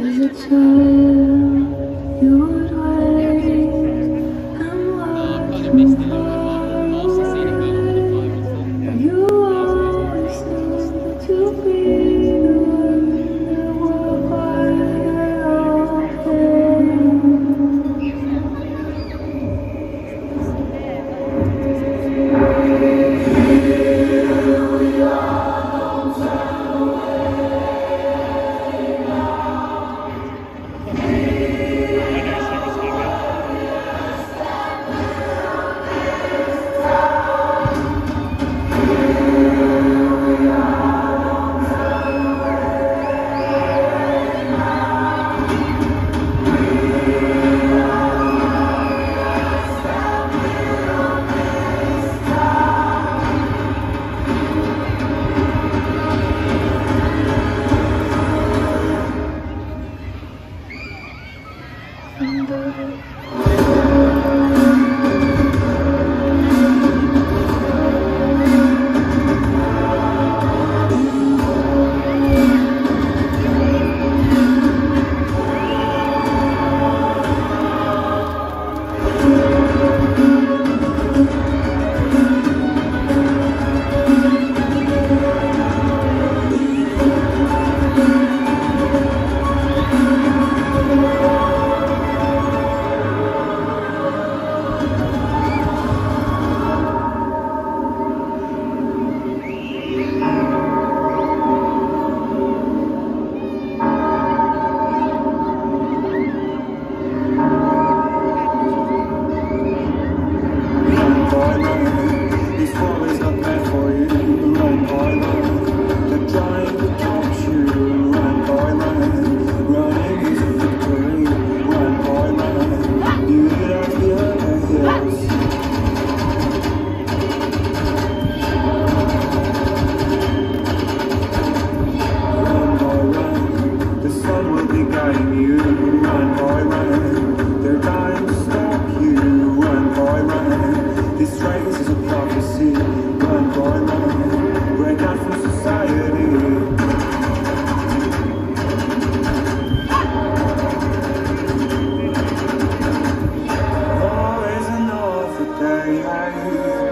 As a child, you would life.